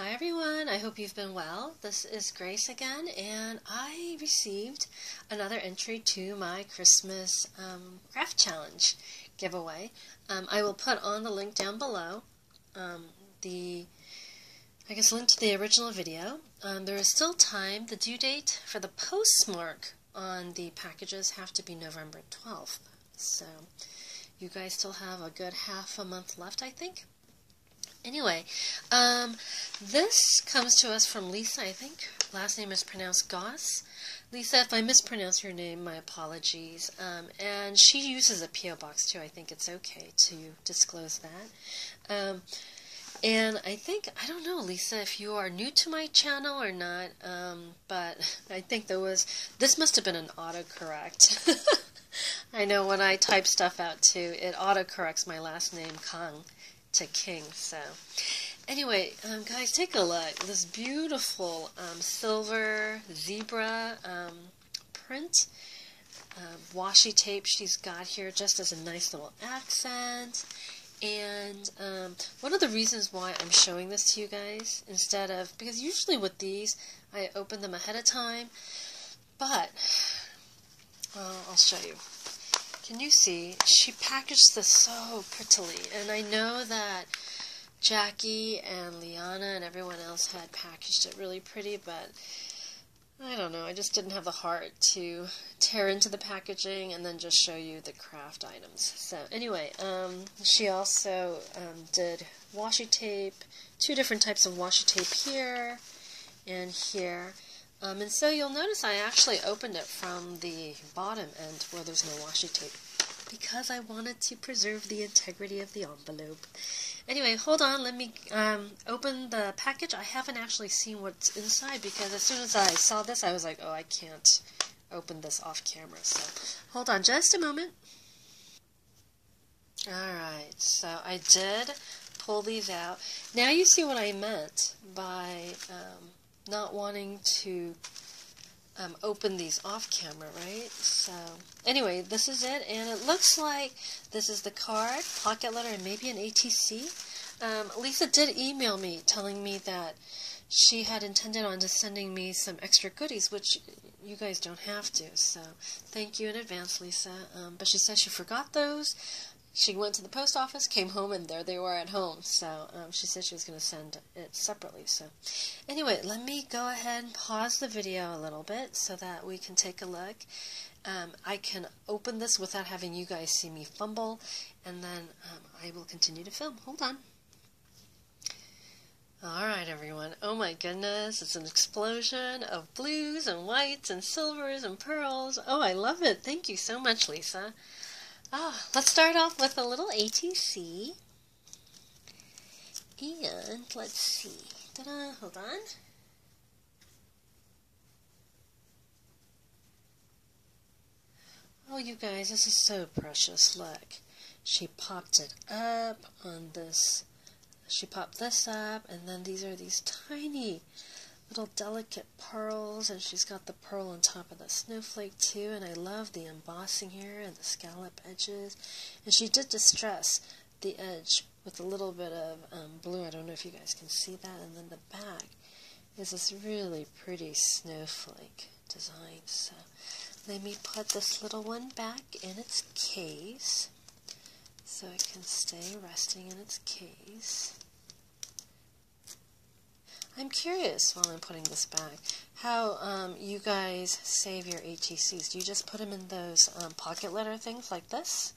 Hi everyone, I hope you've been well. This is Grace again, and I received another entry to my Christmas um, craft challenge giveaway. Um, I will put on the link down below, um, the I guess link to the original video. Um, there is still time. The due date for the postmark on the packages have to be November 12th, so you guys still have a good half a month left, I think. Anyway, um, this comes to us from Lisa, I think. Last name is pronounced Goss. Lisa, if I mispronounce your name, my apologies. Um, and she uses a P.O. box too. I think it's okay to disclose that. Um, and I think, I don't know, Lisa, if you are new to my channel or not, um, but I think there was, this must have been an autocorrect. I know when I type stuff out too, it autocorrects my last name, Kang to king. So, anyway, um, guys, take a look. This beautiful um, silver zebra um, print. Um, washi tape she's got here just as a nice little accent. And um, one of the reasons why I'm showing this to you guys instead of, because usually with these, I open them ahead of time, but uh, I'll show you. Can you see? She packaged this so prettily. And I know that Jackie and Liana and everyone else had packaged it really pretty, but I don't know. I just didn't have the heart to tear into the packaging and then just show you the craft items. So anyway, um, she also um, did washi tape, two different types of washi tape here and here. Um, and so you'll notice I actually opened it from the bottom end where there's no washi tape because I wanted to preserve the integrity of the envelope. Anyway, hold on, let me um, open the package. I haven't actually seen what's inside because as soon as I saw this, I was like, oh, I can't open this off camera. So hold on just a moment. Alright, so I did pull these out. Now you see what I meant by um, not wanting to um, open these off camera, right? So anyway, this is it, and it looks like this is the card, pocket letter, and maybe an ATC. Um, Lisa did email me telling me that she had intended on just sending me some extra goodies, which you guys don't have to. So thank you in advance, Lisa. Um, but she said she forgot those she went to the post office, came home, and there they were at home. So um, she said she was going to send it separately. So anyway, let me go ahead and pause the video a little bit so that we can take a look. Um, I can open this without having you guys see me fumble, and then um, I will continue to film. Hold on. Alright everyone, oh my goodness, it's an explosion of blues and whites and silvers and pearls. Oh, I love it. Thank you so much, Lisa. Ah, let's start off with a little ATC. And let's see. Ta-da, hold on. Oh, you guys, this is so precious. Look. She popped it up on this. She popped this up, and then these are these tiny little delicate pearls and she's got the pearl on top of the snowflake too and I love the embossing here and the scallop edges. And she did distress the edge with a little bit of um, blue. I don't know if you guys can see that. And then the back is this really pretty snowflake design. So let me put this little one back in its case so it can stay resting in its case I'm curious while I'm putting this back how um, you guys save your ATCs. Do you just put them in those um, pocket letter things like this?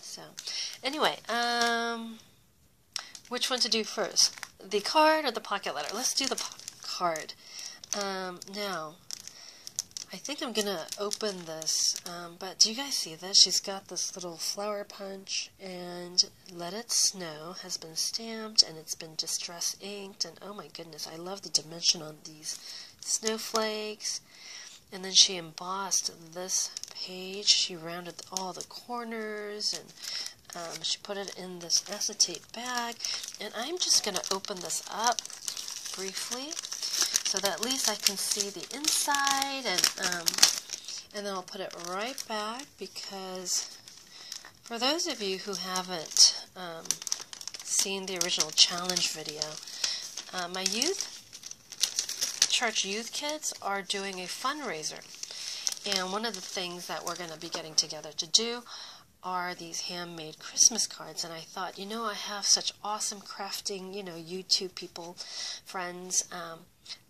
So, anyway, um, which one to do first? The card or the pocket letter? Let's do the card. Um, now, I think I'm gonna open this, um, but do you guys see this? She's got this little flower punch, and Let It Snow has been stamped, and it's been distress inked, and oh my goodness, I love the dimension on these snowflakes. And then she embossed this page. She rounded all the corners, and um, she put it in this acetate bag. And I'm just gonna open this up briefly so that at least I can see the inside and um, and then I'll put it right back because for those of you who haven't um, seen the original challenge video uh, my youth church youth kids are doing a fundraiser. And one of the things that we're going to be getting together to do are these handmade Christmas cards. And I thought, you know, I have such awesome crafting, you know, YouTube people, friends, um,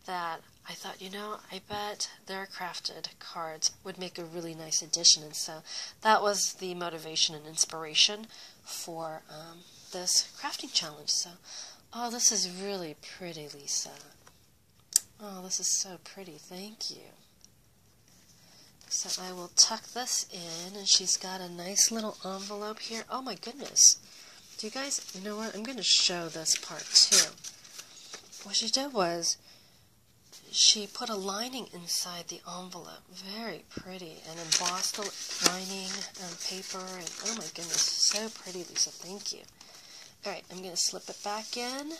that I thought, you know, I bet their crafted cards would make a really nice addition. And so that was the motivation and inspiration for um, this crafting challenge. So, oh, this is really pretty, Lisa. Oh, this is so pretty. Thank you. So I will tuck this in, and she's got a nice little envelope here. Oh my goodness. Do you guys, you know what? I'm going to show this part too. What she did was, she put a lining inside the envelope. Very pretty. And embossed the lining on paper. And oh my goodness, so pretty, Lisa. Thank you. Alright, I'm going to slip it back in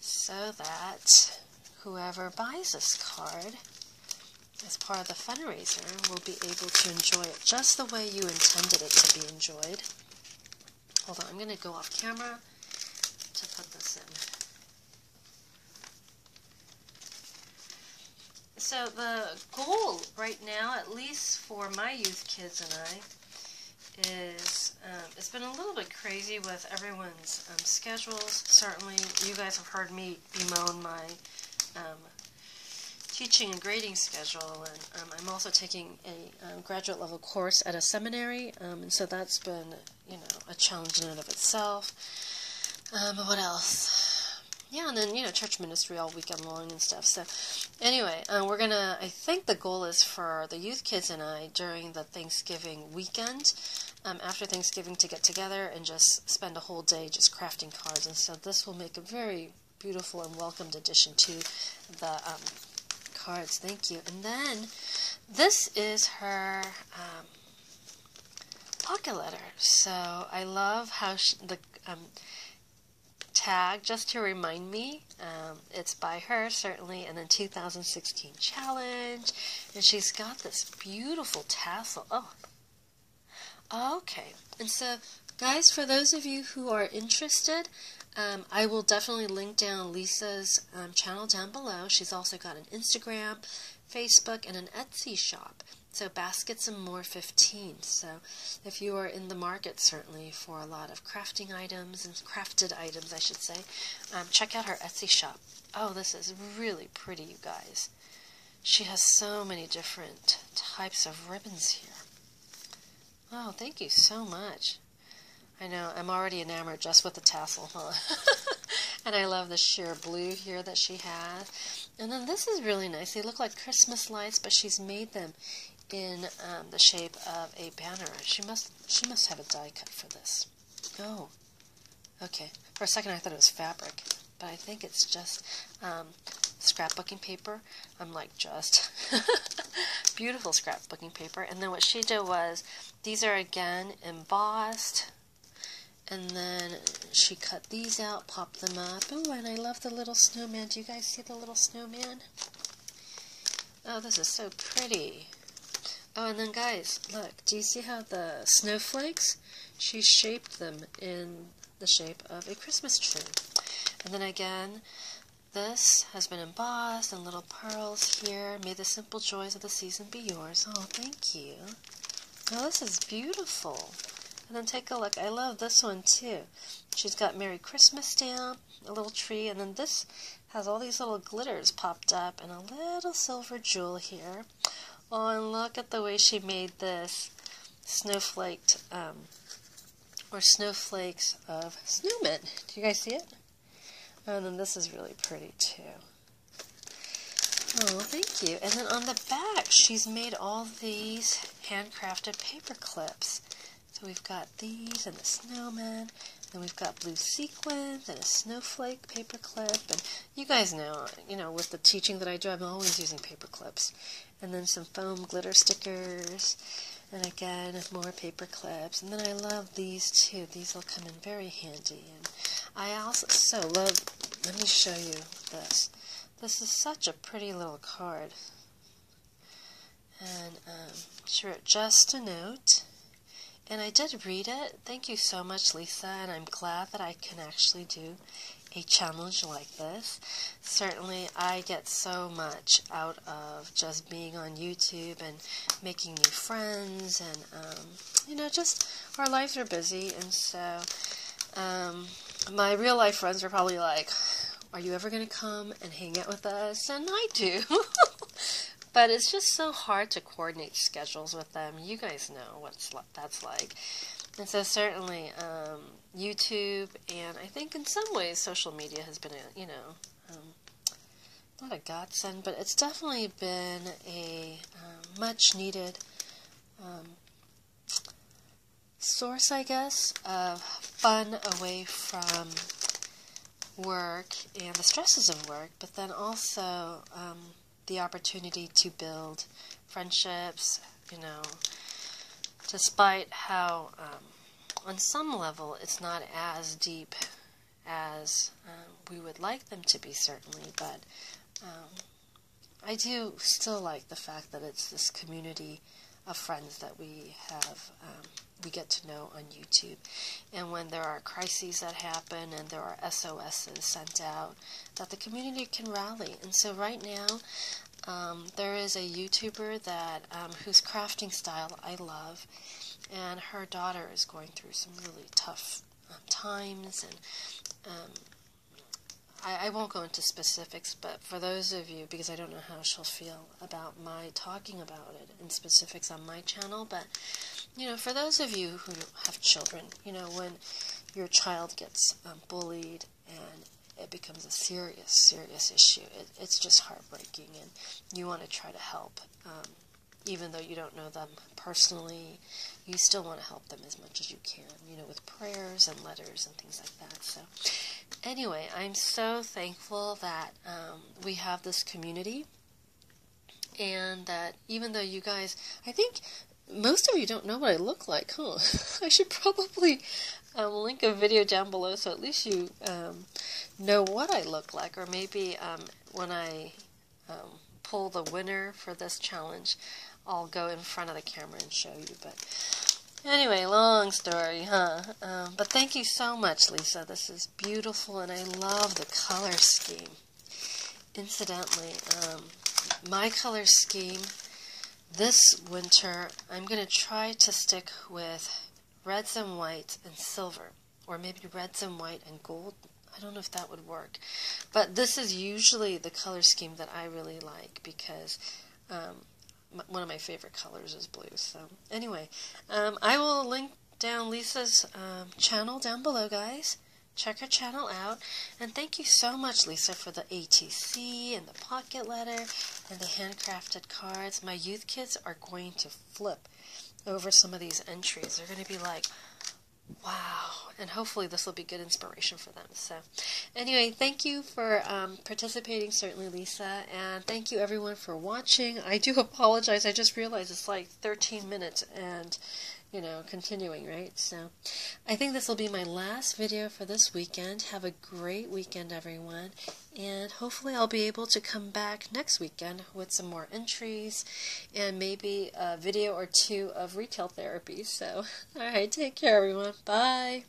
so that whoever buys this card as part of the fundraiser will be able to enjoy it just the way you intended it to be enjoyed. Hold on, I'm going to go off camera to put this in. So the goal right now, at least for my youth kids and I, is um, it's been a little bit crazy with everyone's um, schedules. Certainly, you guys have heard me bemoan my um, teaching and grading schedule, and um, I'm also taking a um, graduate level course at a seminary, um, and so that's been, you know, a challenge in and of itself. Um, what else? Yeah, and then you know, church ministry all weekend long and stuff. So, anyway, uh, we're gonna. I think the goal is for the youth kids and I during the Thanksgiving weekend, um, after Thanksgiving, to get together and just spend a whole day just crafting cards. And so this will make a very beautiful and welcomed addition to the um, cards. Thank you. And then this is her um, pocket letter. So I love how she, the um, tag, just to remind me, um, it's by her certainly, and then 2016 challenge, and she's got this beautiful tassel. Oh, okay. And so, guys, for those of you who are interested, um, I will definitely link down Lisa's um, channel down below. She's also got an Instagram, Facebook, and an Etsy shop. So Baskets and More 15. So if you are in the market certainly for a lot of crafting items and crafted items, I should say, um, check out her Etsy shop. Oh, this is really pretty, you guys. She has so many different types of ribbons here. Oh, thank you so much. I know, I'm already enamored just with the tassel, huh? and I love the sheer blue here that she has. And then this is really nice. They look like Christmas lights, but she's made them in um, the shape of a banner. She must she must have a die cut for this. Oh, okay. For a second I thought it was fabric, but I think it's just um, scrapbooking paper. I'm like, just. Beautiful scrapbooking paper. And then what she did was, these are again embossed and then she cut these out, popped them up. Oh, and I love the little snowman. Do you guys see the little snowman? Oh, this is so pretty. Oh, and then guys, look. Do you see how the snowflakes? She shaped them in the shape of a Christmas tree. And then again, this has been embossed and little pearls here. May the simple joys of the season be yours. Oh, thank you. Oh, this is beautiful. And then take a look. I love this one too. She's got Merry Christmas stamp, a little tree, and then this has all these little glitters popped up and a little silver jewel here. Oh, and look at the way she made this snowflaked, um, or snowflakes of snowmen. Do you guys see it? And then this is really pretty too. Oh, thank you. And then on the back, she's made all these handcrafted paper clips. So we've got these and the snowman, and we've got blue sequins and a snowflake paper clip. And you guys know, you know, with the teaching that I do, I'm always using paper clips. And then some foam glitter stickers. And again, more paper clips. And then I love these too. These will come in very handy. And I also so love, let me show you this. This is such a pretty little card. And um, she wrote just a note. And I did read it. Thank you so much, Lisa, and I'm glad that I can actually do a challenge like this. Certainly, I get so much out of just being on YouTube and making new friends, and um, you know, just our lives are busy, and so um, my real life friends are probably like, "Are you ever going to come and hang out with us?" And I do. but it's just so hard to coordinate schedules with them. You guys know what that's like. And so certainly um, YouTube and I think in some ways social media has been a, you know, um, not a godsend, but it's definitely been a um, much needed um, source, I guess, of fun away from work and the stresses of work, but then also um, the opportunity to build friendships, you know, despite how, um, on some level, it's not as deep as um, we would like them to be, certainly, but um, I do still like the fact that it's this community of friends that we have, um, we get to know on YouTube. And when there are crises that happen and there are SOSs sent out, that the community can rally. And so right now, um, there is a YouTuber that um, whose crafting style I love, and her daughter is going through some really tough um, times, and um, I, I, won't go into specifics, but for those of you, because I don't know how she'll feel about my talking about it in specifics on my channel, but you know, for those of you who have children, you know, when your child gets um, bullied and it becomes a serious, serious issue. It, it's just heartbreaking, and you want to try to help. Um, even though you don't know them personally, you still want to help them as much as you can, you know, with prayers and letters and things like that. So, anyway, I'm so thankful that um, we have this community, and that even though you guys, I think most of you don't know what I look like, huh? I should probably um, link a video down below so at least you um, know what I look like, or maybe um, when I um, pull the winner for this challenge, I'll go in front of the camera and show you. But anyway, long story, huh? Um, but thank you so much, Lisa. This is beautiful, and I love the color scheme. Incidentally, um, my color scheme this winter, I'm going to try to stick with reds and whites and silver, or maybe reds and white and gold. I don't know if that would work. But this is usually the color scheme that I really like because um, one of my favorite colors is blue. So, anyway, um, I will link down Lisa's um, channel down below, guys. Check her channel out. And thank you so much, Lisa, for the ATC and the pocket letter and the handcrafted cards. My youth kids are going to flip over some of these entries. They're going to be like, wow. And hopefully this will be good inspiration for them. So, anyway, thank you for um, participating, certainly, Lisa. And thank you, everyone, for watching. I do apologize. I just realized it's like 13 minutes and you know, continuing, right? So I think this will be my last video for this weekend. Have a great weekend, everyone. And hopefully I'll be able to come back next weekend with some more entries and maybe a video or two of retail therapy. So, alright, take care, everyone. Bye.